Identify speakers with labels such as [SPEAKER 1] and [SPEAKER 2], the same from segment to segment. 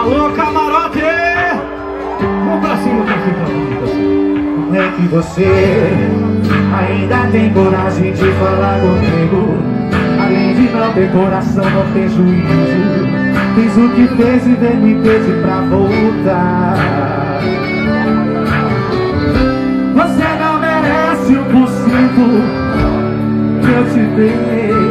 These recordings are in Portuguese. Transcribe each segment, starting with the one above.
[SPEAKER 1] Alô, camarote! Vamos pra cima, pra cima, pra cima.
[SPEAKER 2] Como é que você ainda tem coragem de falar comigo? Além de não ter coração, não ter juízo. Fiz o que fez e vem me pedir pra voltar. Você não merece por cento que eu te dei.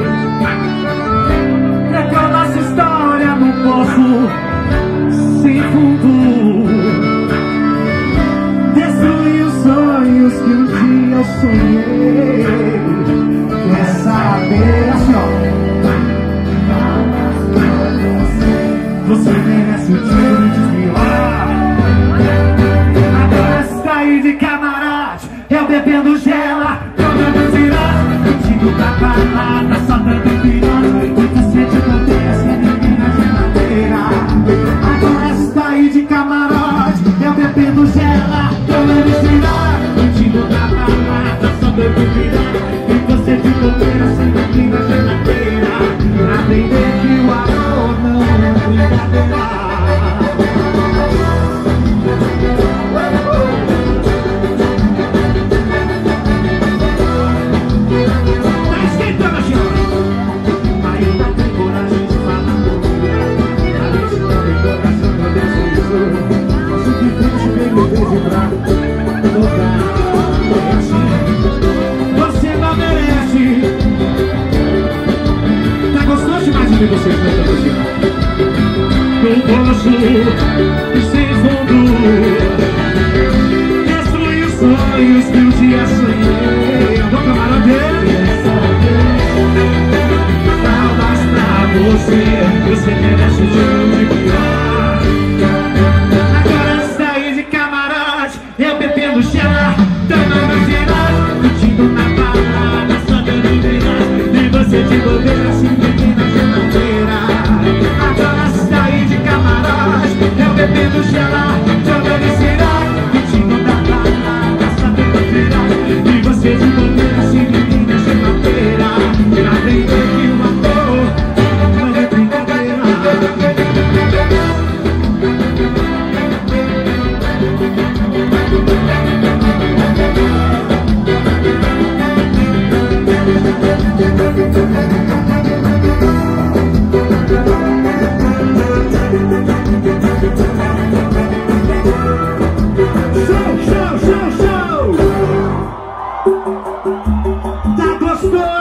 [SPEAKER 2] Sonhei. Quer saber assim, ó? Você merece o de. Agora está aí de camarote, eu bebendo gela, tomando tirar, contigo pra balada, só dando piroca, e tu sente poder assim na geladeira. Agora aí de camarote, eu bebendo gela, tomando tirar, balada, só dando piroca, e vocês cantando assim. Eu posso e sem fundo Destruir os sonhos que um dia sonhei Christmas!